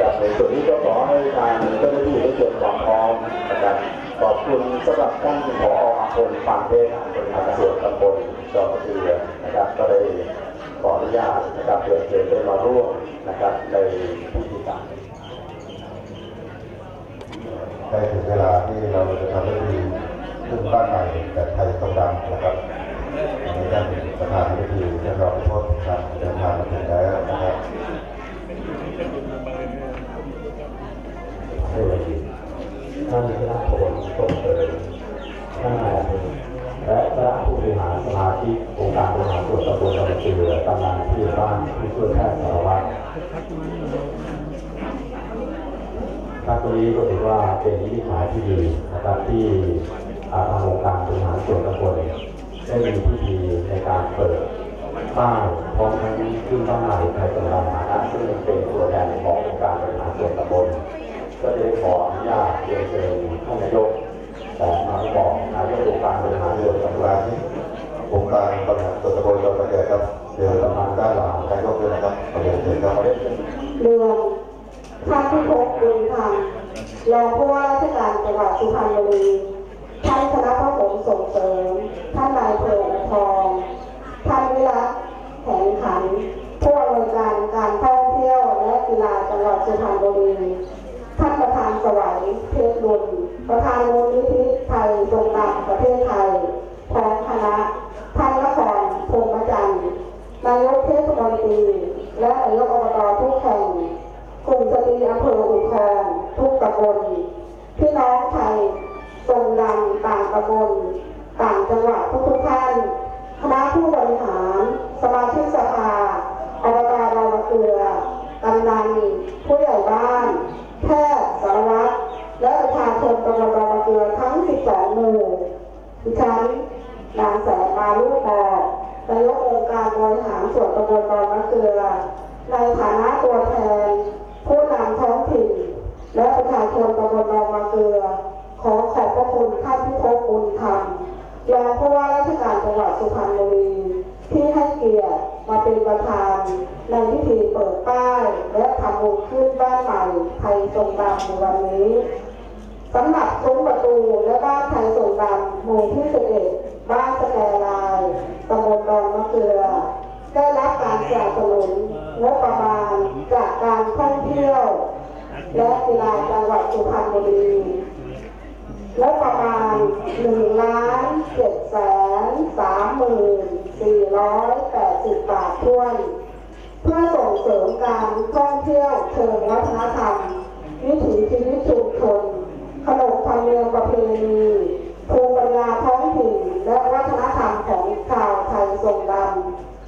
จากในส่วนนี้ก็ขอให้ทางเจ้าหน้าที่ได้เตรียมความพร้อมนะครับขอบคุณสำหรับท่านผออาคมปานเทศบริหารส่วนตำบลจอมเรือนะครับก็ได้ขออนุญาตนะครับเรียนเชิญได้มาร่วมนะครับในพิธีการได้ถึงเวลาที่เราจะทำพิธีขึ้นบ้านใหม่แบบไทยตรงดำนะครับอันนี้ท่านประธานพิธีท่านรองผู้โทษครับเดินทางมาถึงแล้วนะครับ ท่านคณะผลส่งเสริมท่านนายอำเภอและคณะผู้บริหารสมาชิกองค์การบริหารส่วนตำบลจอมเรือกำนันที่บ้านผู้ช่วยแพทย์สารวัตรครับตรงนี้ก็ถือว่าเป็นนิมิตหมายที่ดีนะครับที่อ่าทางองค์การบริหารส่วนตำบลได้มีพิธีในการเปิดป้ายพร้อมทั้งขึ้นบ้านใหม่ไทยสำรานะซึ่งเป็นตัวแทนขององค์การบริหารส่วนตำบล ก็ได้ขออนุญาตเรียนเชิญท่านนายกแต่มาบอกนายกองค์การบริหารส่วนสตำบมาลชิกองค์การบริหารส่วนตำบลจอมเรือครับเดินประมาณด้านหลังนายกด้วยนะครับขอเรียนเชิญครับเรื่องท่านพิภพบุญธรรมรองผู้ว่าราชการจังหวัดสุพรรณบุรีท่านคณะพระสงฆ์ส่งเสริม ท่านนายเพลินทอง ท่านวิรัตแข่งขันผู้อำนวยการการท่องเที่ยวและกีฬาจังหวัดสุพรรณบุรี ท่านประธานสวัยเทพบุญประธานมูลนิธิไทยทรงดำประเทศไทยพร้อมคณะท่านนครพรมจันทร์นายกเทศมนตรีและนายกอบตทุกแห่งกลุ่มสตรีอำเภออุทองทุกตำบลพี่น้องไทยทรงดำต่างตำบลต่างจังหวัดทุกทุกท่านคณะผู้บริหาร สมาชิกสภาอบตดาวเกลือกำนันผู้ใหญ่บ้าน แพทย์สารวัตรและประชาชนตำบลดาวเกลือทั้ง 12 หมู่ดิฉันนางแสงมาลูกออกนายกองค์การบริหารส่วนตำบลดาวเกลือ ในฐานะตัวแทน ผู้นำท้องถิ่น และประชาชนตำบลดาวมาเกลือ ขอขอบพระคุณท่านพิภพบุญธรรมรองผู้ว่าราชการจังหวัดสุพรรณบุรี ที่ให้เกียรติมาเป็นประธานในพิธีเปิดป้ายและทำบุญขึ้นบ้านใหม่ไทยทรงดำในวันนี้สำหรับซุ้มประตูและบ้านไทยส่งดำหมู่ที่11บ้านสแกลายตำบลดอนมะเกลือ ได้รับการสนับสนุนงบประมาณจากการท่องเที่ยว และกีฬาจังหวัดสุพรรณบุรีงบประมาณ1ล้าน7แสน3หมื่น 480 บาทท้วน เพื่อส่งเสริมการท่องเที่ยวเชิงวัฒนธรรม วิถีชีวิตชุมชนขนบธรรมเนียมประเพณีภูมิปัญญาท้องถิ่นและวัฒนธรรมของชาวไทยทรงด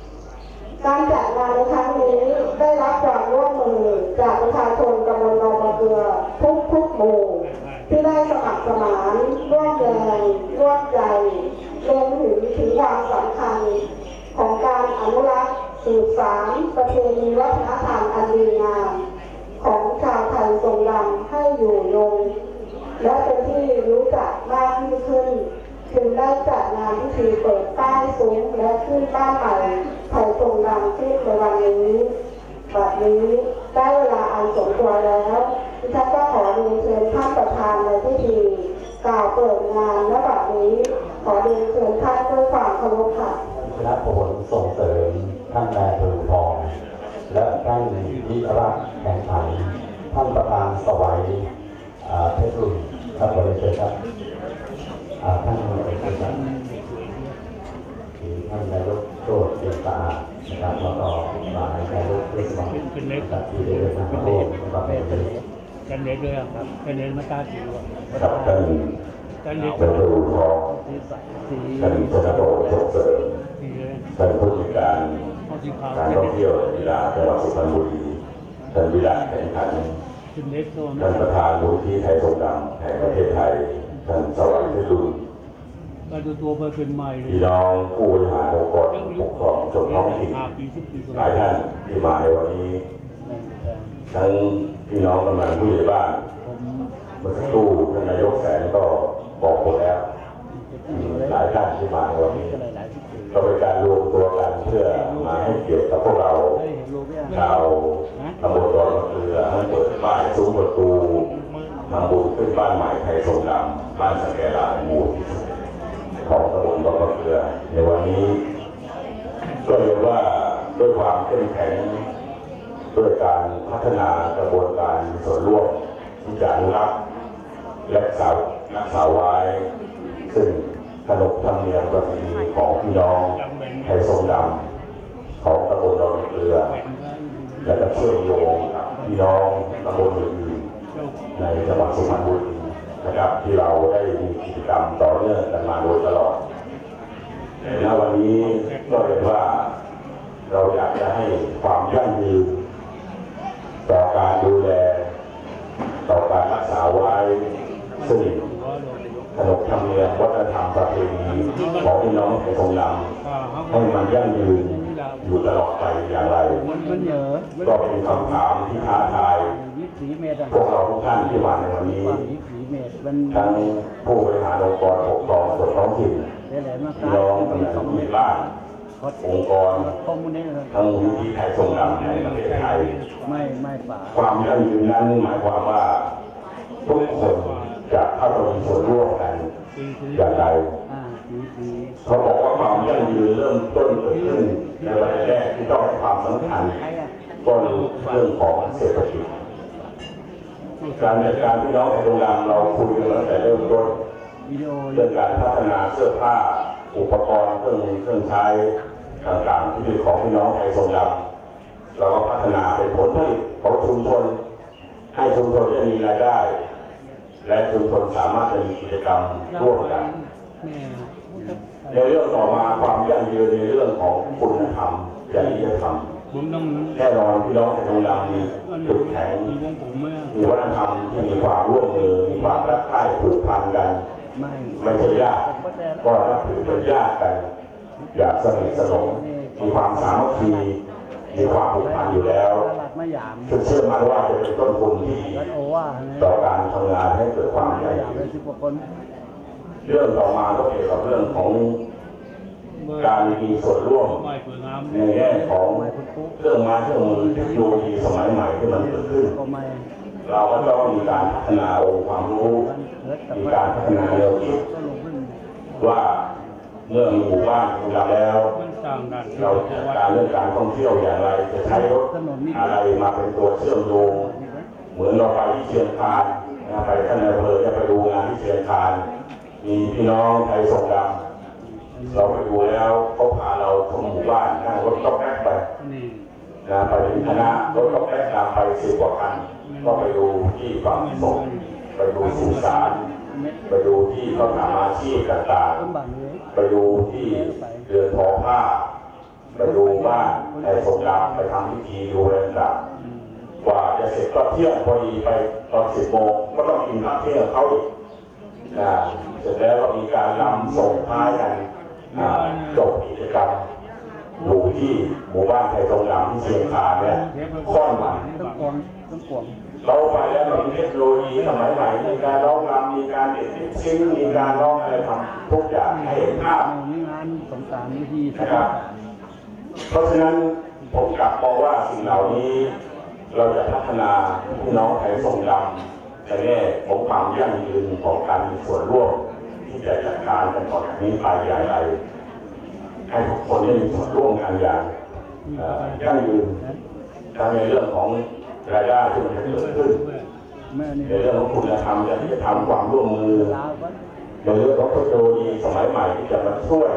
ำการจัดงานในครั้งนี้ได้รับความร่วมมือจากประชาชนตำบลหนองมะเกลือทุกทุกหมู่ที่ได้สมัครสมานร่วมแรงร่วมใจ รวมถึงถึงความสำคัญของการอนุรักษ์สืบสานประเพณีวัฒนธรรมอันดีงามของชาวไทยทรงดำให้อยู่ยงและเป็นที่รู้จักมากยิ่งขึ้น จึงได้จัดงานพิธีเปิดป้ายซุ้มและขึ้นบ้านใหม่ไทยทรงดำขึ้นในวันนี้บัดนี้ได้เวลาอันสมควรแล้วดิฉันก็ขอเรียนเชิญท่านประธานในพิธี กล่าวเปิดงานและบัดนี้ขอเรียนเชิญท่านด้วยความเคารพค่ะคณะผลส่งเสริมท่านนายอำเภอทองและท่านวิรัตแห่งไทยท่านประธานสวัยอ่าเพชรรุ่นครับขอเรียนเชิญครับอ่าท่านเอกชัยท่านนายกโชติเดียนตานะครับแล้วก็หลายนายกเทศบาลนะครับที่ได้เดินทางมาร่วมนะครับในวัน นี้กันเด็ดเลยครับกันเด็ดมาตาสีวะกับท่านกันเด็ดเป็นผู้ของสีใสสีท่านชนโตส่งเสริมสีเลยท่านผู้จัดการเอาสีขาวการท่องเที่ยวกีฬาจังหวัดสุพรรณบุรีท่านวิรัตแข่งขันแท่านประธานมูลที่ไทยทรงดำแห่งประเทศไทยท่านสวัสดิ์เพชรรุ่นมาดูตัวเบอร์เป็นใหม่เลยพี่น้องผู้บริหารองค์กรปกครองส่วนท้องถิ่นหลายท่านที่มาในวันนี้ ทั้งพี่น้องกำนันผู้ใหญ่บ้านมเมื่อสักครู่ท่านนายกแสนก็บอกหมดแล้วหลายท่านที่มาวันนี้ก็หลายหลายสิบปีก็เป็นการรวมตัวกันเพื่อมาให้เกียรติกับพวกเราเฮ้ยเห็นรูปยังชาวตำบลดอนมะเกลือให้เปิดป้ายซุ้มประตูทำบุญขึ้นบ้านใหม่ไทยทรงดำบ้านสแกลาหมู่ของตำบลดอนมะเกลือในวันนี้ ก็เรียกว่าด้วยความเข้มแข็ง ด้วยการพัฒนากระบวนการส่วนร่วมที่จะอนุรักษ์และรักษารักษาวไว้ ซึ่งขนบธรรมเนียมประเพณีของพี่น้องไทยทรงดำของตำบลดอนเกลือ และจะเชื่อมโยงกับพี่น้องตำบลอื่นๆในจังหวัดสุพรรณบุรีนะครับที่เราได้มีกิจกรรมต่อเนื่องกันมาโดยตลอดณวันนี้ก็เห็นว่าเราอยากจะให้ความยั่งยืน ต่อการดูแล ต่อการรักษาไว้ซึ่งขนบธรรมเนียมวัฒนธรรมประเพณีของพี่น้องในทงดำให้มันยั่งยืนอยู่ตลอดไปอย่างไร ก็เป็นคำถามที่ท้าทายพวกเราทุกท่านที่มาในวันนี้ทั้งผู้บริหารองค์กรปกครองส่วนท้องถิ่นพี่น้องกำนันผู้ใหญ่บ้านเขา องค์กรข้อมูลนี้นะครับทั้งมูลที่ไทยทรงดำในประเทศไทย ไม่ไม่ป่าความยั่งยืนนั้นหมายความว่าทุกคนจะเข้าไปมีส่วนร่วมกันปีสีอย่างไรอ่าปีสีเขาบอกว่าความยั่งยืนเริ่มต้นเกิดขึ้นในวันแรกที่ต้องให้ความสำคัญใครอะก็คือเรื่องของเศรษฐกิจการจัดการพี่น้องในโรงแรมเราคุยกันตั้งแต่เริ่มต้นวิดีโอเรื่องการพัฒนาเสื้อผ้า อุปกรณ์เครื่องมือเครื่องใช้ต่างๆที่เป็นของพี่น้องไทยทรงดำเราก็พัฒนาเป็นผลผลิตของชุมชน ให้ชุมชนได้มีรายได้ และชุมชนสามารถจะมีกิจกรรมร่วมกันแม่ในเรื่องต่อมาความยั่งยืนในเรื่องของคุณธรรมจริยธรรมผมต้องแน่นอนพี่น้องไทยทรงดำมีจุดแข็งมีวงผมไหมอะมีวัฒนธรรมที่มีความร่วมมือมีความรักใคร่ผูกพันกัน ไม่ไม่ใช่ญาติผมก็แต่ก็นับถือเป็นญาติกันอย่างสนิทสนมมีความสามัคคีมีความผูกพันอยู่แล้วตลาดมะยามซึ่งเชื่อมั่นว่าจะเป็นต้นทุนที่ดีร้านโอว่าไงต่อการทำงานให้เกิดความมะยั่งยามยืได้นสิบกว่าคนเรื่องต่อมาก็เกี่ยวกับเรื่องของการมีส่วนร่วมไม่เปิดน้ำในแง่ของเครื่องไม้เครื่องมือเทคโนโลยีสมัยใหม่ที่มันเกิดขึ้นก็ไม่เราก็ต้องมีการพัฒนาองค์ความรู้ เมื่อมีหมู่บ้านมีเราแล้วมันต่างกันเราจัดการเรื่องการท่องเที่ยวอย่างไรจะใช้รถอะไรมาเป็นตัวเชื่อมโยงเหมือนเราไปที่เชียงคานนะไปท่านนายอำเภอจะไปดูงานที่เชียงคานมีพี่น้องไทยทรงดำเราไปดูแล้วเขาพาเราชมหมู่บ้านนั่งรถต๊อกแป๊กไปนี่นะไปเป็นคณะรถต๊อกแป๊กตามไปสิบกว่าคันก็ไปดูที่ฝั่งสงไปดูสุสานไปดูที่เขาทำอาชีพต่างๆต้นบางเลย ไปดูที่เรือนทอผ้า ไปดูบ้านไอ้สงดามไปทำพิธีดูอะไรต่างกว่าจะเสร็จก็เที่ยงพอดีไปตอนสิบโมงก็ต้องกินข้าวเที่ยงเขาอีกนะเสร็จแล้วก็มีการรำส่งท้ายกันจบกิจกรรมอยู่ที่หมู่บ้านไทยตรงดำที่เชียงคานเนี่ยค่อนวันต้อง กวางต้องกวางเราไปแล้วเรามีเทคโนโลยีสมัยใหม่มีการร้องรำมีการเด็ดซิงมีการร้องอะไรทำทุกอย่างให้เห็นภาพมีงานสงกรารวิธีนะครับเพราะฉะนั้นผมกลับมองว่าสิ่งเหล่านี้ เราจะพัฒนาพี่น้องไทยทรงดำในแง่ของความยั่งยืนของการมีส่วนร่วมที่จะจัดการกันต่อจากนี้ไปอย่างไรให้ทุกคนได้มีส่วนร่วมกันอย่างเอ่อยั่งยืนทั้งในเรื่องของ รายได้ที่มันจะเกิดขึ้นแม่นี่ในเรื่องของคุณธรรมที่จะทำความร่วมมือลาวก็ในเรื่องของเทคโนโลยีสมัยใหม่ที่จะมาช่วย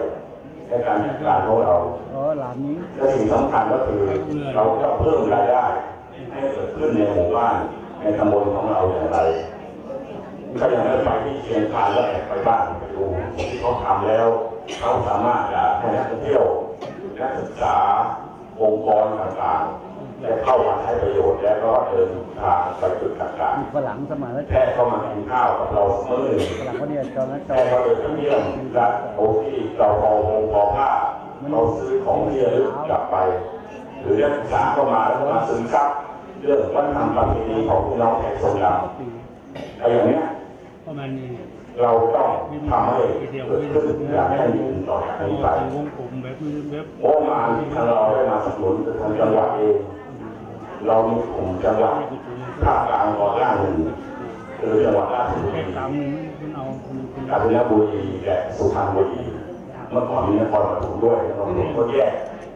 ในการจัดการของเราอ๋อหลานนี้และสิ่งสำคัญก็คือเราจะเพิ่มรายได้ให้เกิดขึ้นในหมู่บ้านในตำบลของเราอย่างไรถ้าอย่างนั้นไปที่เชียงคานแล้วแอบไปบ้านไปดูที่เขาทำแล้วเขาสามารถจะให้นักท่องเที่ยวนักศึกษาองค์กรต่างๆ ได้เข้ามาใช้ประโยชน์และก็เดินทางไปจุดต่างมีฝรั่งสมัยแล้วๆแค่เข้ามากินข้าวกับเราเสมอหนึ่งฝรั่งเขาเนี่ยจอนะจอแค่เขาเดินเที่ยวร้านโอที่เราพอโฮมพอผ้าเราซื้อของที่ระลึกกลับไป หรือนักศึกษาเข้ามาแล้วมาซึมซับเรื่องวัฒนธรรมประเพณีของพี่น้องแขกสงดาปีไอ้อย่างเนี้ยประมาณนี้เราต้องทำให้เกิดขึ้นอย่างยั่งยืนต่อจากนี้ไปวงกลมแบบแบบโอ้มาที่ทางเราได้มาสนับสนุนทางจังหวัดเอง เรามีกลุ่มจังหวัดภาคกลางก่อนล่างหนึ่งคือจังหวัดราชบุรีตามนี้มันเอาคุณกาญจนบุรีและสุพรรณบุรีเมื่อก่อนมีนครปฐมด้วยนครปฐมก็แยก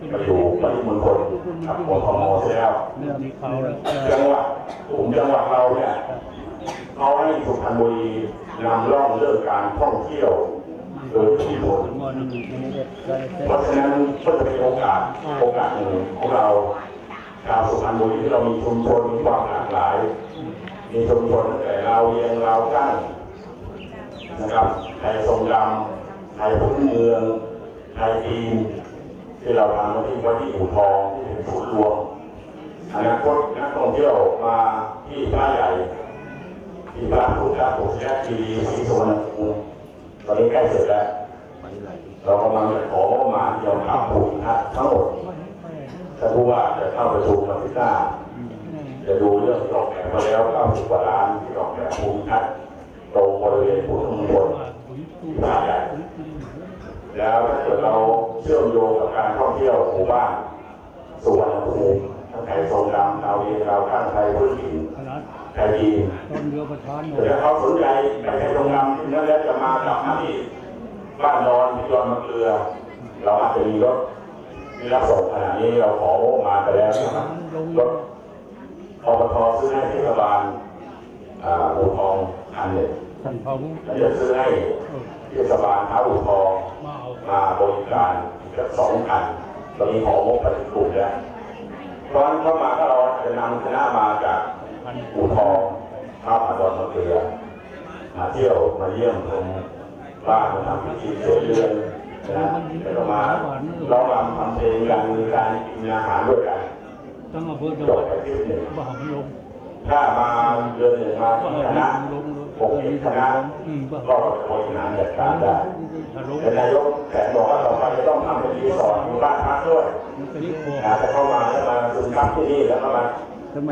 ไปอยู่ปริมณฑลกับกทมเสียแล้วเรื่องนี้เขาแล้วจังหวัดกลุ่มจังหวัดเราเนี่ยเขาให้สุพรรณบุรีนำร่องเรื่องการท่องเที่ยวโดยที่ผลมอหนึ่งเอ็ดได้เพราะฉะนั้นก็จะเป็นโอกาสโอกาสหนึ่งของเรา ชาวสุพรรณบุรีที่เรามีชุมชนมีความหลากหลาย มีชุมชนตั้งแต่เราเรียงเรากั้งนะครับไทยทรงดำไทยพื้นเมืองไทยจีนที่เราทำมาที่วัดที่อู่ทองที่เป็นศูนย์รวมอนาคตนักท่องเที่ยวมาที่บ้านใหญ่ที่บ้านถูกครับผมแยกทีดีศรีสุวรรณภูมิตอนนี้ใกล้เสร็จแล้ว เรากำลังจะขอมาณที่เราทำภูมิทัศน์ทั้งหมด ท่านผู้ว่าจะเข้าประชุมวันที่หน้าจะดูเรื่องที่ออกแบบมาแล้ว90กว่าล้านที่ออกแบบภูมิทัศน์ตรงบริเวณพุทธมณฑลที่บ้านใหญ่แล้วถ้าเกิดเราเชื่อมโยงกับการท่องเที่ยวหมู่บ้านสุวรรณภูมิทั้งไทยทรงดำดาวเรียนดาวข้างไทยพื้นถิ่นไทยจีนต้นเรือประธานแต่ถ้าเขาสนใจไปให้โรงงานที่นั่นแล้วจะมากลับมาที่บ้านนอนที่ดอนมะเกลือ เราอาจจะมีรถ มีรับส่งขนาดนี้เราขอมาไปแล้วนะครับรถอบตซื้อให้เทศบาลอ่าอู่ทองอันหนึ่งท่านเขาแล้วจะซื้อให้เทศบาลท้าอู่ทองมาเอามาบริการอีกสองคันตอนนี้ของงบไปถึงกลุ่มแล้วเพราะฉะนั้นเข้ามาถ้าเราจะนำคณะมาจากพันอู่ทองข้าวมาดอนมะเกลือมาเที่ยวมาเยี่ยมชมบ้านมาทำพิธีเสเรือ นนะแล้วก็มาร้องรำทำเพลงกันมีการกินอาหารด้วยกันตั้งอำเภอจังจหบวัดไปที่หนึ่งบ้ามันลงถ้ามาเดือนหนึ่งมาที่คณะหกเจ็ดคณะอืมบ้าก็บริหารจัดการได้ถ้าลงและนายกแสนบอกว่าต่อไปจะต้องทำเป็นรีสอร์ทอยู่บ้านพักด้วยมันเป็นพวกอาจจะเข้ามาแล้วมาซึมซับที่นี่แล้วก็มา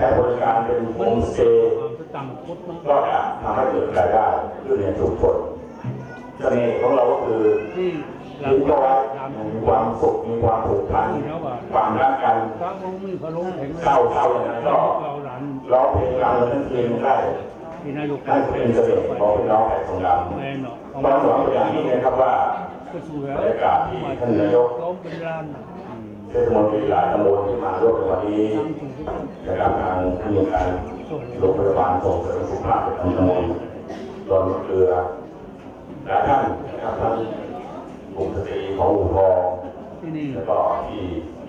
ใช้บริการเป็นโฮมสเตย์ความต่างพุทธนะก็จะทำให้เกิดรายได้ขึ้นในชุมชนเสน่ห์ของเราก็คือ ที่เราทิ้งเอาไว้ตามมีความสุขมีความผูกพันความรักกันพระองค์มีพระลงแข็งแรงเศร้าเศร้าอย่างนั้นก็เราหลานร้องเพลงรำกันทั้งคืนได้ที่นายกนั่นเป็นเสน่ห์ของพี่น้องแผ่นสงดำแม่เนาะต้องหวังอย่างนี้นะครับว่าก็สวยบรรยากาศที่ท่านนายกล้มเป็นร้านเทศมนตรีหลายตำบลที่มาร่วมในวันนี้ตั้งถึงทุกคนนะครับทางผู้มีการโรงพยาบาลส่งเสริมสุขภาพประจำตำบลดอนมะเกลือหลายท่านนะครับทั้ง กลุ่มสตรีของอู่ทองที่นี่แล้วก็ที่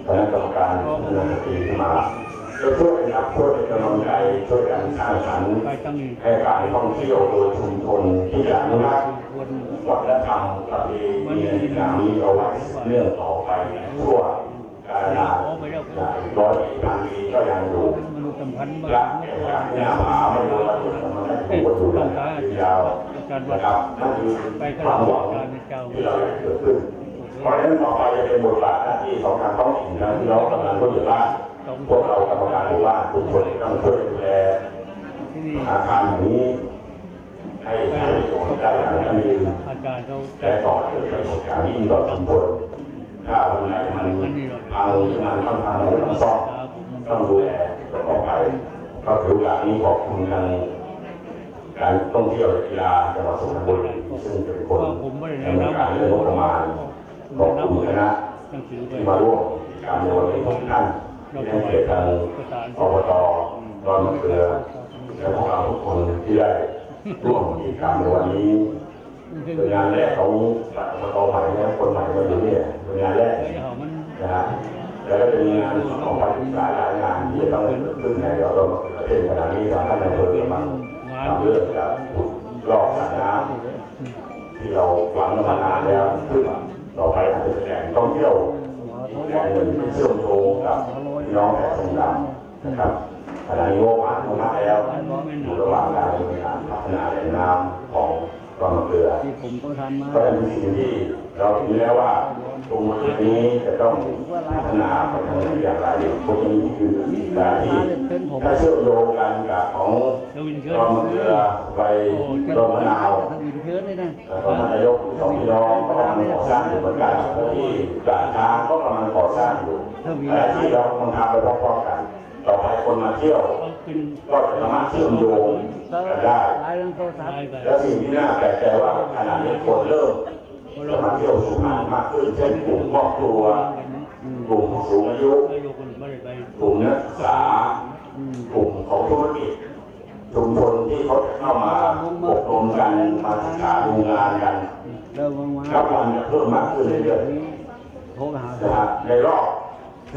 คณะกรรมการคณะสตรีที่มาก็ช่วยกันครับช่วยเป็นกำลังใจช่วยกันสร้างสรรค์ไปตั้งนี้ให้การท่องเที่ยวโดยชุมชนที่จะอนุรักษ์ควรวัฒนธรรมประเพณีอย่างนี้เอาไว้เนื่องต่อไปทั่วกาลนานนะอีกร้อยปีพันปีก็ยังอยู่มนุษย์ สัมพันธ์มารักแก่การที่นามาไม่รู้ว่าจุดมันไม่ถูกอยู่อย่างยาวนะครับนั่นคือความหวังที่เราจะเกิดขึ้นเพราะฉะนั้นต่อไปจะเป็นบทบาทหน้าที่ของทางท้องถิ่นนะที่น้องกำลังผู้ใหญ่บ้านพวกเรากรรมการหมู่บ้านทุกคนต้องช่วยดูแลอาคารนี้ให้ใช้ประโยชน์ได้อย่างยั่งยืนอาจารย์เขาและต่อเกิดประโยชน์อย่างยิ่งต่อชุมชนถ้าวันไหนมันพังหรือมันต้องทำอะไรต้องซ่อม ต้องดูแลต่อไปก็ถือโอกาสนี้ขอบคุณทางการท่องเที่ยวกีฬาจังหวัดสุพรรณบุรีซึ่งเป็นคนดำเนินการเรื่องงบประมาณขอบคุณคณะที่มาร่วมการในวันนี้ทุกท่านที่ให้เกียรติทางอบตดอนมะเกลือและพวกเราทุกคนที่ได้ร่วมกิจกรรมในวันนี้เป็นงานแรกของอบตใหม่นะคนใหม่มาอยู่เนี่ยเป็นงานแรกไอ้เหามันนะฮะ แล้วก็เป็นงานของการศึกษาหลายงานที่จะต้องดขึ้นในเราเราเช่นขณะนี้ทางท่านนายอำเภอกำลังทำเรื่องจะขุดลอกสระน้ำที่เราหวังมานานแล้วซึ่งต่อไปอาจจะแหล่งท่องเที่ยวแหล่งหนึ่งที่เชื่อมโยงกับพี่น้องแถบสงดำนะครับขณะนี้งบประมาณอนุมัติแล้วอยู่ระหว่างการดำเนินงานพัฒนาแหล่งน้ำของ กองทัพเรือที่ผมต้องทำมาก็เป็นสิ่งที่เราคิดแล้วว่าตรงนี้จะต้องพัฒนาไปทางไหนอย่างไรพวกนี้คือการที่ถ้าเชื่อมโยงกันกับของเดวินเชิญกองเรือไปลงมะนาวทวินเชิญเลยนะแล้วก็ท่านนายกสองพี่น้องก็กำลังก่อสร้างอยู่เหมือนกันแล้วที่ด่านช้างก็กำลังก่อสร้างอยู่อะไรที่เรากำลังทำไปพร้อมๆกัน ต่อไปคนมาเที่ยวเขาเป็นก็จะสามารถเชื่อมโยงกันได้ลายเรื่องโทรศัพท์และสิ่งที่น่าแปลกใจว่าขณะนี้คนเริ่มจะมาเที่ยวสุพรรณมากขึ้นเช่นกลุ่มครอบครัวกลุ่มผู้สูงอายุนายกคนไม่ได้ไปกลุ่มนักศึกษากลุ่มของธุรกิจชุมชนที่เขาจะเข้ามาอบรมกันมาศึกษาดูงานกันเริ่มว่างรับวันจะเพิ่มมากขึ้นเรื่อยโทรหาๆนะฮะในรอบ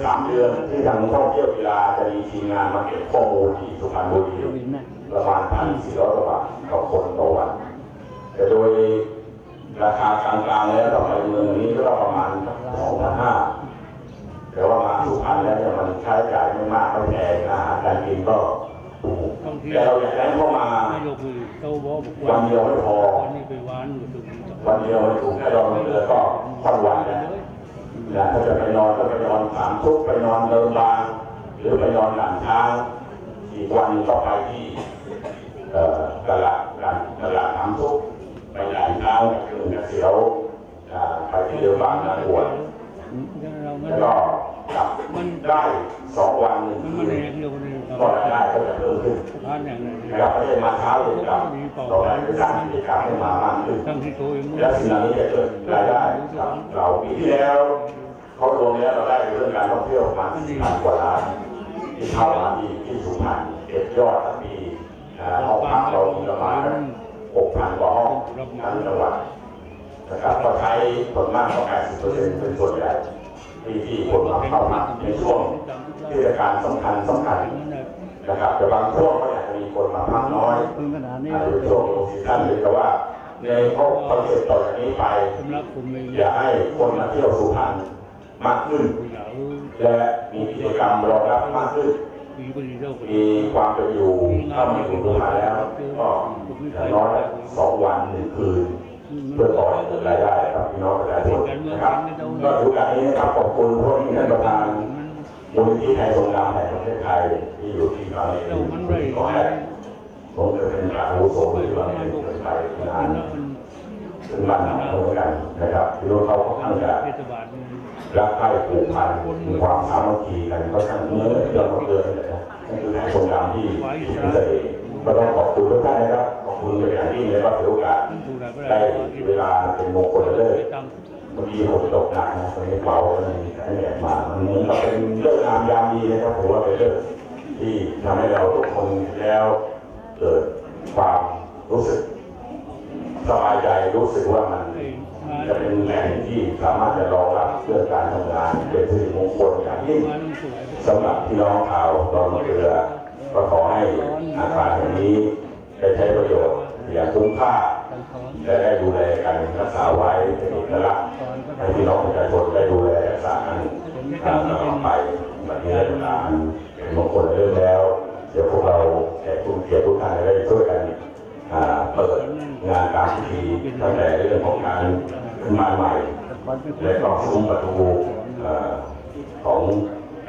สามเดือนที่ทางท่องเที่ยวกีฬาจะมีทีมงานมาเก็บข้อมูลที่สุพรรณบุรีเดวินนะประมาณพันสี่ร้อยกว่าบาทต่อคนต่อวัน แต่โดยราคากลางๆแล้วต่อไปเมืองนี้ก็ประมาณสองพันห้าแต่ว่ามาสุพรรณแล้วเนี่ยมันใช้จ่ายไม่มากไม่แพงอาหารการกินก็ถูกท่องเที่ยแต่วเราอยากได้เข้ามานายกคือโตบอกบอกวันเดียวไม่พอวันนี้ไปวานอยู่ตรงนี้วันเดียวไม่ถูกแค่ดอนเรือก็ค่อนวันแล้วนะ ถ้าจะไปนอนก็ไปนอนสามทุกไปนอนเดิมบาง หรือไปนอนหลังช้างอีกวันก็ไปที่ตลาดตลาดน้ำทุกไปหลายเท้ากับกลุ่มกระเสียวไปที่เดิมบางนางบวน เราม่แล้วก็กลับได้สองวันหนึ่งมันม่นเรื่องนี้ก็ได้ก็จะเพิ่มขึ้นผ่านอย่างไรนะครับไม่ใช่มาเช้าเย็นกลับต่อไปจะสร้างกิจกรรมให้มามากขึ้นและสิ่งเหล่านี้จะเกิดรายได้ครับเราปีที่แล้วเขารวมแล้วเราได้เรื่องการท่องเที่ยวมาสี่พันกว่าล้านที่เข้ามาที่ที่สุพรรณเก็บยอดทั้งปีห้องพักเรามีประมาณหกพันกว่าห้องทั้งจังหวัด นะครับก็ใช้ส่วนมากก็แปดสิบเปอร์เซ็นเป็นส่วนใหญ่ที่ที่คนมาเข้ามาในช่วงเทศกาลสำคัญสำคัญนะครับแต่บางช่วงก็อาจจะมีคนมาพักน้อยอาจจะช่วงโลซีซั่นหรือแต่ว่าในข้อคอนเซ็ปต์ต่อจากนี้ไปองอยาให้คนมาเที่ยวสุพรรณมากขึ้น และมีกิจกรรมรองรับมากขึ้นมีความเป็นอยู่ถ้ามาอยู่สุพรรณแล้วก็อย่างน้อยสองวันหนึ่งคืน เพื่อต่อให้เกิดรายได้ครับพี่น้องประชาชนนะครับก็ถือโอกาสนี้นะครับขอบคุณพวกที่ท่านประธานมูลนิธิไทยทรงงามแห่งประเทศไทยที่อยู่ที่บางเลนขอให้ผมจะเป็นการอาวุโสที่บางเลนประเทศไทยนานเป็นบ้านหลังเหมือนกันนะครับที่รู้เขาค่อนข้างจะรักใคร่ผูกพันมีความสามัคคีกันค่อนข้งเนื้อเดือดเดือดเลยนะนั่นคือทางคนงามที่ที่พิเศษ ก็ต้องขอบคุณทุกท่านนะครับ ขอบคุณเป็นอย่างยิ่งเลยว่าถือโอกาสได้เวลาเป็นมงคลเลิกตั้งเมื่อกี้ฝนตกหนักนะตอนนี้เบาแล้วมีแสงแดดมามันเหมือนกับเป็นเรื่องงามยามดีนะครับผมว่าเป็นเรื่องที่ทำให้เราทุกคนแล้วเกิดความรู้สึกสบายใจรู้สึกว่ามันจะเป็นแหล่งที่สามารถจะรองรับเรื่องการทำงานเป็นสิริมงคลอย่างยิ่งสำหรับพี่น้องชาวดอนเกลือ ก็ขอให้อาคารแห่งนี้ได้ใช้ประโยชน์อย่างคุ้มค่าและได้ดูแลกันรักษาไว้เป็นเอกลักษณ์ให้พี่น้องประชาชนได้ดูแลรักษากันตามต่อไปวันนี้ได้เวลาเป็นมงคลเรื่องแล้ว เดี๋ยวพวกเราแขกผู้เกียรติทุกท่านได้ช่วยกันเปิดงานตามพิธีตั้งแต่เรื่องของการขึ้นบ้าใหม่ และก็ซุ้มประตูของ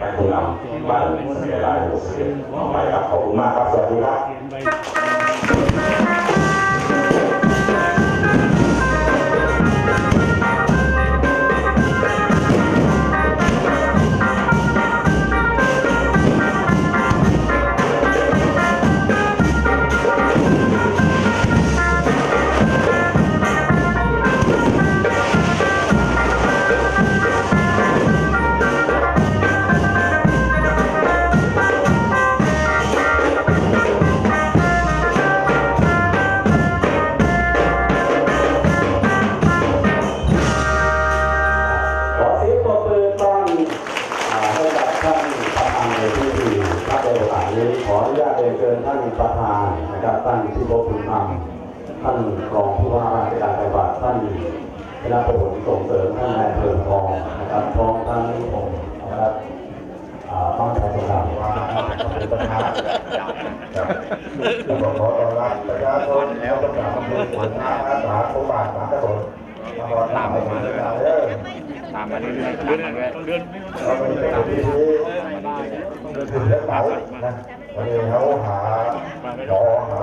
การผู้นำบ้านเสมัยลายหมู่สิบเอ็ดต่อไปครับขอบคุณมากครับสวัสดีครับ แล้วก็กราบขอบคุณหัวหน้าอาสาผู้บาทสามตะบนมาขอตามไปมาเลยเด้อตามมาเรื่อยๆตามมาเรื่อยเดือนเราไปเป็นที่นี้ถึงเรื่องไหนนะวันนี้เขาหาหมอหา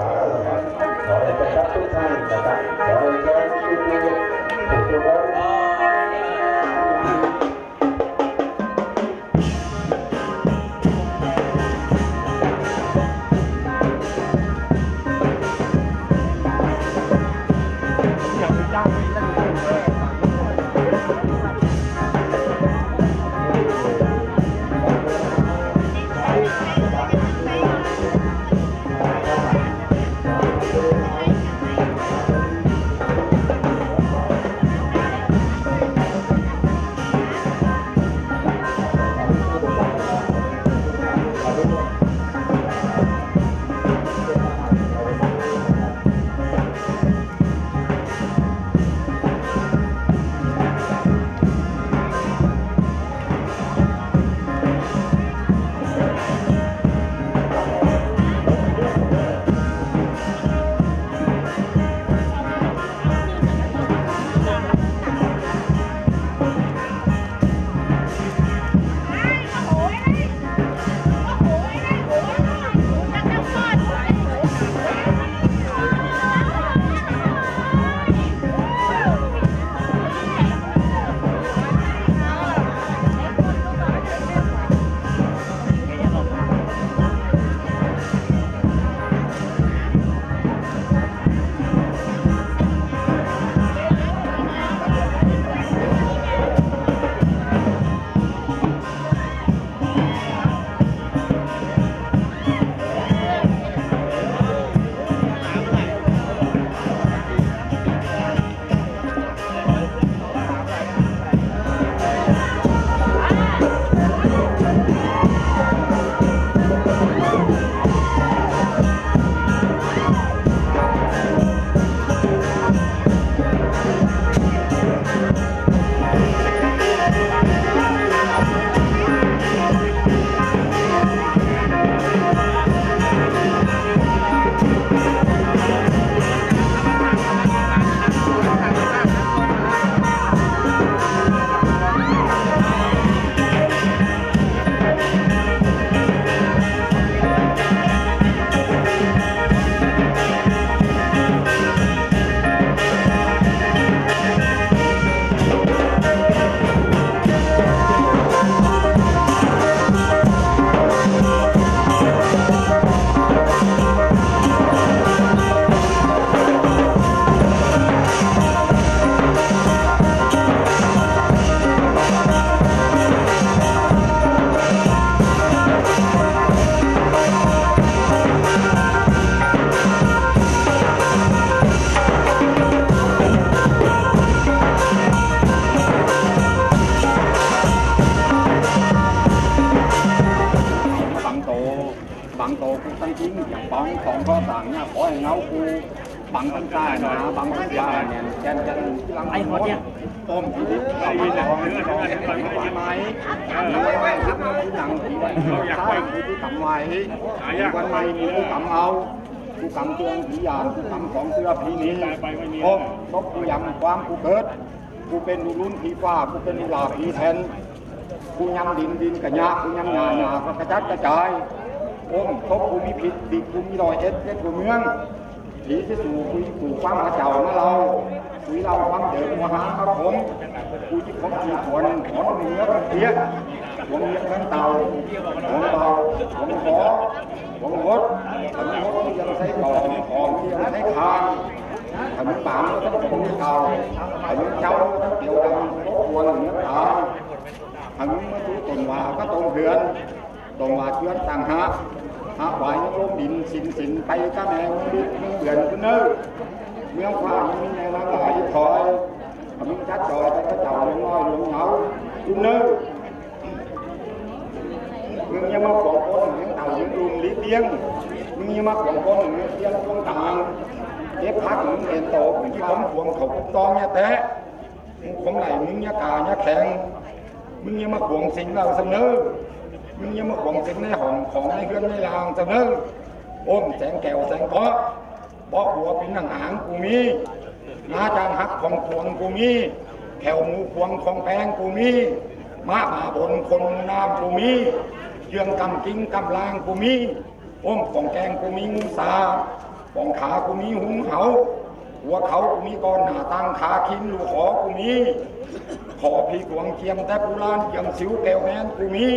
ขอให้เป็นครับทุกท่านนะครับขอให้เชิญทุกท่านทุกท่าน ที่ทำไว้วันใหม่มีกูทำเอากูกำเตือนผีหยานกูกำของเสื้อผีนี้โอ้ตบกูยำความกูเกิด กูเป็นดูรุ่นผีฟ้า กูเป็นดูลาผีแทน กูยำดินดินกระยะกูยำนาหนากระจัดกระจายโอ้มทบกูมีผิดดิกูมีรอยเอ็ดเอ็ดกูเมืองผีที่สู่กูกูฟังมาเจ้ามาเราคุยเราฟังเดิมมาหาครับผมกูที่ผมขี่ขวนขอนเหนือกันเทีย หวงเลี้ยงทั้งเต่าหวงเบาหวงขอหวงงดถ้ามึงดที่ยังใช้ต่อของที่ยังใช้คางถ้ามึงบางก็ต้องผมเก่าถ้ามึงเจ้าก็ต้องเกี่ยวกันรบกวนเหนือตาหันมาดูตนว่าก็ตรงเหือนตรงว่าเชื่อนต่างหากหาควายลงดินสินสินไปก็แมวดินเบื่อนคุณเนื้อเมืองฟ้ามีแนวน้ำไหลถอยมึงจัดจอยไปก็เจ้าลงน้อยลงเหงาคุณเนื้อ มึงอยังมาขอคนมึงต่ามึงรุมลิเลี้ยงมึงอยังมาขอคนมึงเลี้ยงตรงต่างเก็บพักมึงเห็นโตมึงที่ผมห่วงเขาตองเนี่ยแตะมึงคงไหลมึงเนี่ยกาเนี่ยแข็งมึงอยังมาขวงสิ่งเราเสนอมึงอยังมาขวงสิ่งในห้องของในเรือนในลางเสนอโอ้มแสงแก้วแสงเพาะเพาะหัวเป็นหนังหางกูมีหน้าจางหักของขวงกูมีแขวหมูขวงของแพงกูมีมาบาบนคนน้ำกูมี ยื่องกำกิ้งกำลางกูมีอ้มของแกงกูมีงูสาปองขากูมีหุงเหาหัวเขากูมีก้อนหนาตั้งขาคินลูกขอกูมีขอพี่กวงเทียมแต่ปูลานเทียมสิวแก้วแมนกูมี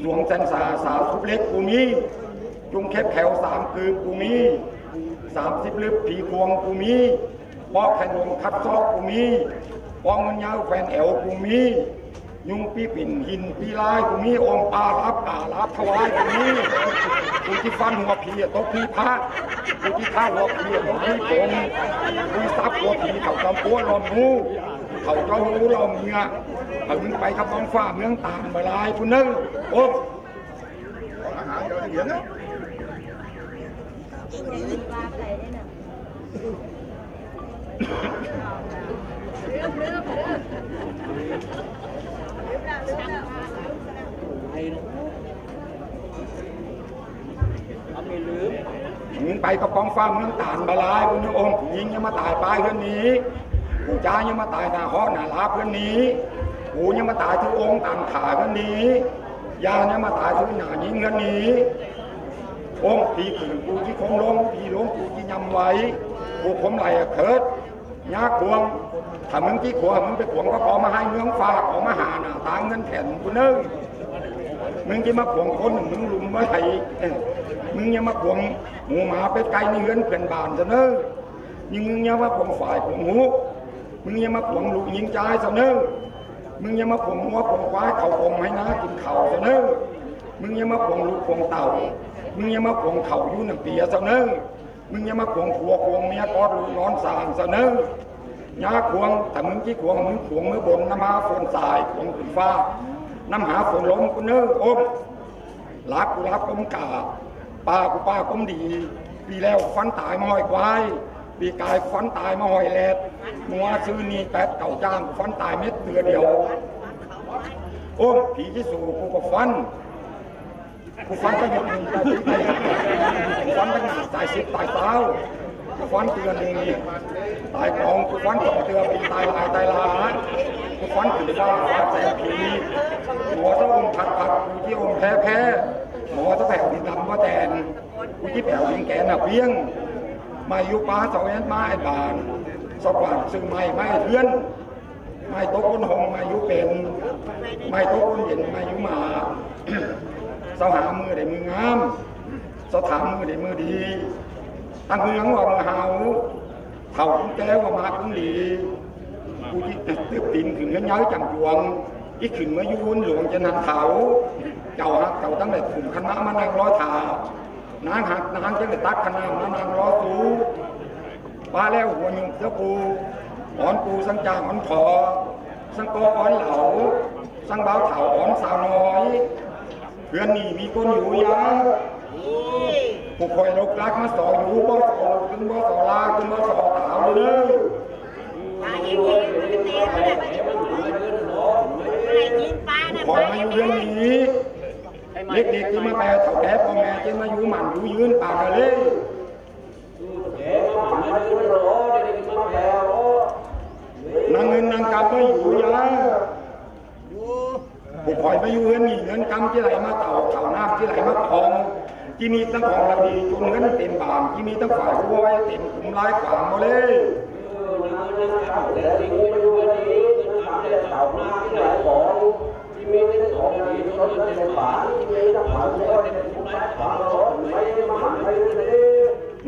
หลวงจันสาสาวทุบเล็กกูมีจุงแคบแขวสามคือกูมีสามสิบลึกผีควงกูมีปอกแขนวงคัดซอกกูมีปองมันยาวแฟนแอวกูมี ยุงปีปิ่นหินปีลายกูมีองค์ปลารับป่ารับถวายกูมีกูที่ฟันหัวผีอะตกผีพระกูที่ฆ่าหัวผีอะตกผีโกงกูซับหัวผีเขากำปัวลอมหูเขาเจ้าหูลอมเมียเอามึงไปกับบ้องฟ้าเมืองต่างมาลายกูเนึกโอ้อาหารเดี๋ยวเหลืองนะ มึงไปกับกองฟ้ามืองตานบาลายคุณองค์ยิงยังมาตายปลายเพื่อนนี้กูจ้ายังมาตายหน้าห้อหน้าลาเพื่อนนี้กูยังมาตายที่องค์ต่างขาเพื่อนนี้ยายังมาตายที่หน้ายิงเพื่อนนี้องค์พี่ขืนกูที่คงลงพี่ลงกูที่ยำไว้กูผมไหลอะเคิดยาควง ถ้ามึงที่ขวมึงไปขวงก็ขอมาให้เมืองฝาขอมาหาหน้าตางเงินแผ่นกูเนึงมึงจะมาขวงคนมึงลุมไว้ไห้เอ้ยมึงย่ามาขวงหมูหมาไปไกลนี่เฮือนเพื่อนบ้านซะเนอะยิงมึงย่ามาขวงฝ่ายขวงหูมึงย่ามาขวงลูกยิงใจาซะเนอมึงย่ามาขวงหัวขวงควายเข่าคมให้นากินเข่าซะเนอมึงย่ามาขวงลูกขวงเต่า มึงย่ามาขวงเข่ายู่หนังเปียซะเนอมึงย่ามาขวงขัวขวงเมียกอดลูกนอนสางซะเนอ ยาขวงแต่มึงที่ขวงมึงขวงมือบนน้ำมาฝนสายขวงขึ้นฟ้า น้ำหาฝนลมกูเนื้ออมรักกูรักกมกาป้ากูป้าก้มดีปีแล้วฟันตายมอยควายปีกายฟันตายมอยแลดมัวซื้อนี่แปดเก่าจ้างฟันตายเม็ดเตือเดียวโอ้มผีที่สู่กูก็ฟันกูฟันตั้งหมดหนึ่งตายสิบตายกูฟันตั้งหนึ่งตายสิบตาย เต้ากูฟันเตือนหนึ่งตายกองกูฟันสอเตือนปีตายลายตายลายกูฟันถึงฟ้าฟ้าแสงผีหัวสะอมผัดผัดกูที่อมแพ้แพ้หมอสะแผ่วดินดำว่าแตนกูที่แผ่วดินแกนน่ะเพียงมาอยู่ป้าเสาแอนมาไอ้บานสกวาดซึ่งไม่ไม่เพื่อนไม่ตกคนหงมาอยู่เป็นไม่ตกคนเย็นมาอยู่มาเสาหามือได้มืองามสถามมือได้มือดี ตั้งเมืองว่ามือหาวเท่าคุณแก้ว่ามาคุณดีกูที่ตึกตึกตินขึ้นเงี้ยเย้ยจังจวงอีกขึ้นมาอยูนหลวงจะนันเขาเจ้าหักเจ้าตั้งแต่ขุมคณะมานั่งร้อยถานางหักนางจะได้ตักคณะมานั่งร้อยสูป้าแล้วหัวยุงเจ้าปูอ่อนปูสังจางอ่อนขอ สังกออ่อนเหลาสังเบาเถาอ่อนสาวน้อย เพื่อนนี่มีคนอยู่ยัง ผู้คอยลกลักมาสออยู่บ่สอขึ้นบ่สอลาขึ้นบ่สอเถาเลยคอยมาอยู่เรื่องนี้เด็กๆที่มาแปลเถ่าแก่พ่อแม่ที่มาอยู่หมันอยู่ยืนปากกันเลยนางเงินนางกำไม่อยู่ยังผู้คอยมาอยู่เงินนี่เงินกำที่ไหลมาเต่าเต่าน้ำที่ไหลมาทอง ที่มีตั้งของเราดีจนเงินเต็มบานที่มีตั้งฝ่ายผู้ไว้เต็มกลุ่มลายขวางมาเลย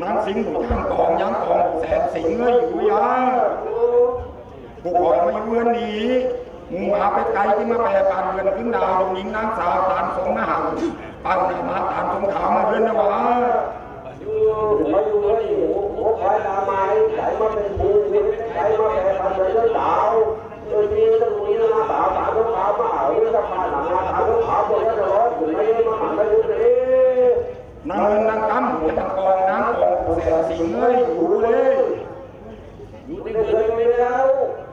นางสิงห์บุญยังกองยังกองแสนสิงห์เอ้ยอยู่ยาผู้คอยมาอยู่เงินนี้หมูหาไปไกลที่มาแปรปานเงินขึ้นดาวลงหญิงนางสาวตานสงมหัง ปเอาหน้ามาตามสงครามมาเรื่อยนะวะมาอยู่เลยหัวควายตาไม้ใส่มาเป็นภูใส่มาเป็นพันเป็นเจ้าสาวเจ้าที่ต้องมีหน้าสาวตาต้องขาวมาเอาที่สะพาหลังตาต้องขาวบนกระโดดอยู่ในมาหันไปดูสินางนางกำหัวตะกองนางกองเสียสิงเอ้ยอยู่เลยอยู่ที่เคยมีแล้ว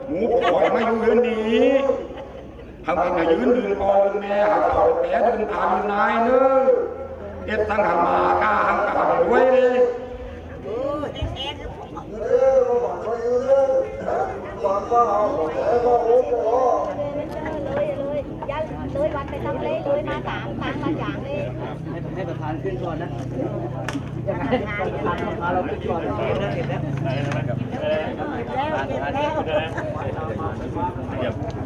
หมูปล่อยมาอยู่เรือนดี ทำไมมายืนยืนกอดึงแม่หักเขาแก่เดินผ่านนายเนอเอ็ดตั้งหามากาหังกาด้วยเลยเลยเลยยันเลยวันไปทำเลยเลยมาสามสามมาอย่างเลยให้ประธานขึ้นก่อนนะยังไงประธานพาเราขึ้นก่อนเก็บแล้วเก็บแล้วข้ามต้องหาบ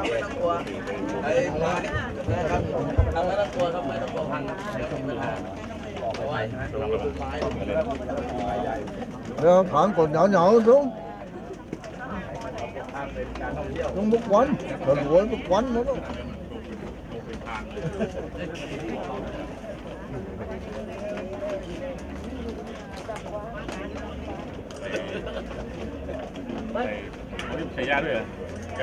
บไม่ต้องกลัวไอ้มานะครับทำ ไม่ต้องกลัวครับไม่ต้องกลัวพังนะเดี๋ยวมีปัญหาบอกเอาไว้ใช่ไหม Ờ, khoảng còn nhỏ nhỏ xuống Xuống bút quánh Rồi quánh bút quánh nữa đó ใช้ยาด้วยเหรอแ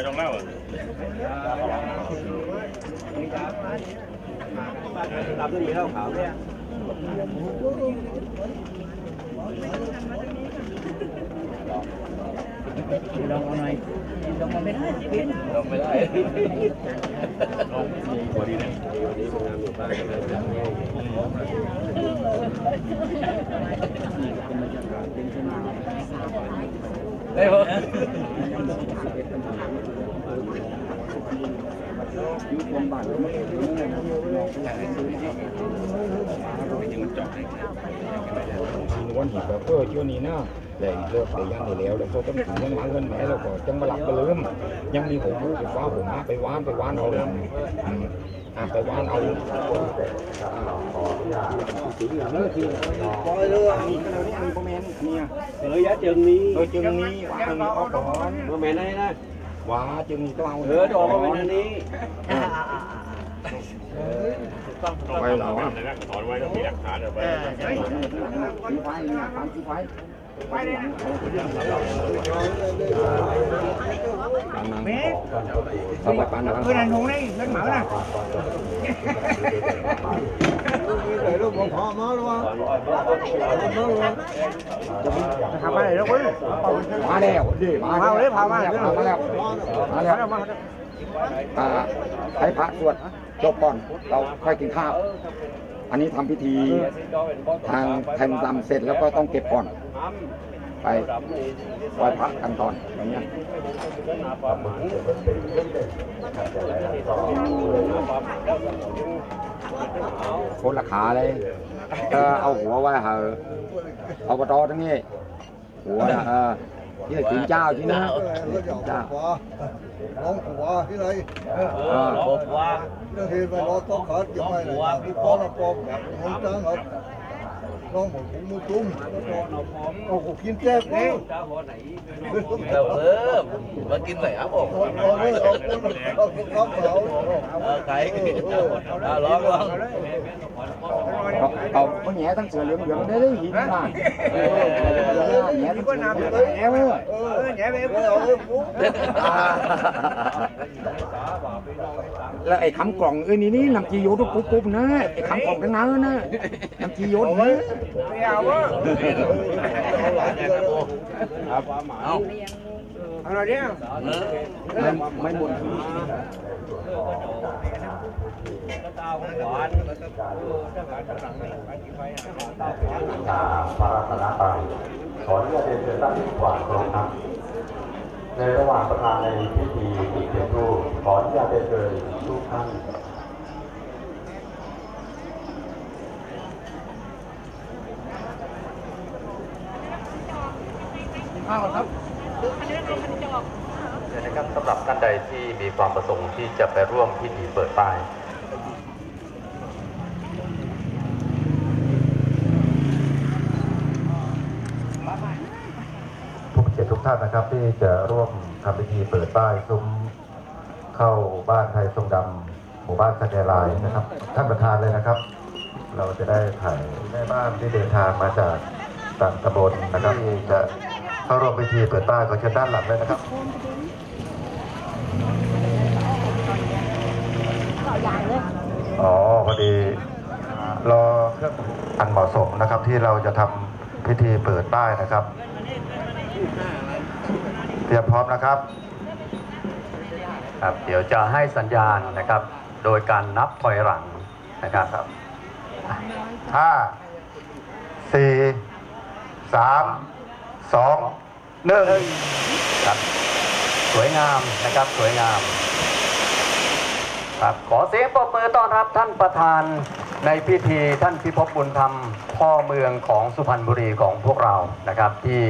กต้องเล่าอะรับเรื่องนี้เล่าขาวเนี่ยลองเอาหน่อยลองมาไม่ได้ลองไม่ได้พอดีนะได้เหรอวันหีแบบเออช่วงนี้นะแหล่เลิกไปยังไปแล้วแล้วเขาต้องถึงยังหาเงินแม่แล้วก็จังมาหลับไปลืมยังมีผมรู้ไปฟ้าผมมาไปว่านไปว่านเอาเลยอืมอะไปว่านเอาปล่อยเลยมีขนาดนี้มีประมาณเนี่ยเฮ้ยยัดจึงนี้เออจึงนี้ว่าจึงนี้เอาก่อนมาแม่ไหนนะ ว่าจึงนี้ก็เอาเออดอกมาแม่อันนี้ไปหลังเลยนะถอนไว้ต้องมีหลักฐานเอาไปสีไฟเนี่ยตามสีไฟ เอาไปปานนะเพื่อนหนูนี่เพื่อนหมาน่ะ Để luôn còn họ má luôn á ทำอะไรแล้วเว้ยมาแล้วดิมาแล้วมาแล้วมาแล้วมาแล้วอ่าให้พระสวดจบก่อนเราค่อยกินข้าว อันนี้ทำพิธีทางแทนตำเสร็จแล้วก็ต้องเก็บก่อน ไปไหว้พระกันก่อนอย่างเงี้ยคนละขาเลยเออเอาหัวไว้เหอะเอาปตอทั้งนี้หัวนะ เออที่ถึงเจ้าที่นะ Nó dọn quả Nón quả thế này เออ Nó thì phải lo tốt hết Chứ mày là cái có là con Không trắng hết Nó một cũng mua chung Nó cuộc chiến chép đi เออมากินไหนครับผมเอาไม่เอาคุณเอาคุณเขาเขาเออไก่เอาลองลองเอาเอาเอาแหน่ทั้งเสือเหลืองเหลืองได้เลยหินน่ะเออแหนทั้งเสือเหลืองเลืองแหน่เว้ยเออแง่ไปเอาเรื่องปุ๊บแล้วไอ้คำกล่องเอ้ยนี่นี่น้ำจีโยทุกปุ๊บปุ๊บนะไอ้คำกล่องทั้งนั้นนะน้ำจีโยนนะเอาหลายเดือนเลยเอาอะไรเนี่ยไม่ไม่หมดตาพระรัตนตรัยขออนุญาตเรียนเชิญท่านวางครบครับในระหว่างประธานในพิธีติดเทียนรูปขออนุญาตเรียนเชิญทุกท่าน เลยนะครับสำหรับท่านใดที่มีความประสงค์ที่จะไปร่วมพิธีเปิดป้ายทุกเกียรติทุกท่านนะครับที่จะร่วมทำพิธีเปิดป้ายซุ้มเข้าบ้านไทยทรงดำหมู่บ้านสแกลายนะครับ ท่านประธานเลยนะครับ เราจะได้ถ่ายแม่บ้านที่เดินทางมาจากต่างตำบลนะครับที่จะ เข้าร่วมพิธีเปิดป้ายขอเชิญด้านหลังเลยนะครับอ๋อพอดีรอเครื่องอันเหมาะสมนะครับ ที่เราจะทำพิธีเปิดป้ายนะครับเตรียมพร้อมนะครับครับเดี๋ยวจะให้สัญญาณนะครับ โดยการนับถอยหลังนะครับห้าสี่สาม สองหนึ่งครับสวยงามนะครับสวยงาม ครับขอเสียงปรบมือต้อนรับท่านประธานในพิธีท่านพิภพบุญธรรม พ่อเมืองของสุพรรณบุรีของพวกเรานะครับ ที่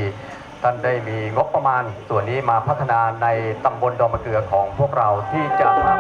ท่านได้มีงบประมาณส่วนนี้มาพัฒนาในตำบลดอนมะเกลือของพวกเราที่จะทำ